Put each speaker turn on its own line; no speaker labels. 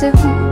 soon.